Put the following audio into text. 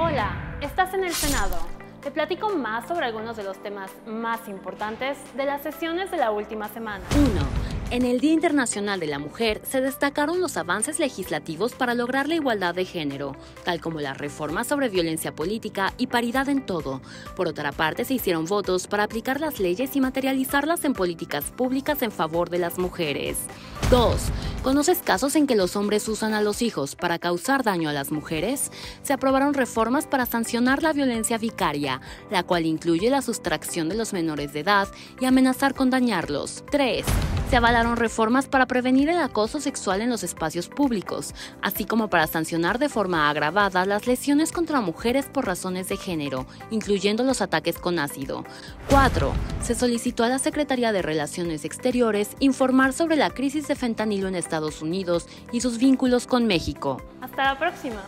Hola, estás en el Senado. Te platico más sobre algunos de los temas más importantes de las sesiones de la última semana. 1. En el Día Internacional de la Mujer se destacaron los avances legislativos para lograr la igualdad de género, tal como las reformas sobre violencia política y paridad en todo. Por otra parte, se hicieron votos para aplicar las leyes y materializarlas en políticas públicas en favor de las mujeres. 2. ¿Conoces casos en que los hombres usan a los hijos para causar daño a las mujeres? Se aprobaron reformas para sancionar la violencia vicaria, la cual incluye la sustracción de los menores de edad y amenazar con dañarlos. 3. Se avalaron reformas para prevenir el acoso sexual en los espacios públicos, así como para sancionar de forma agravada las lesiones contra mujeres por razones de género, incluyendo los ataques con ácido. 4. Se solicitó a la Secretaría de Relaciones Exteriores informar sobre la crisis de fentanilo en Estados Unidos y sus vínculos con México. Hasta la próxima.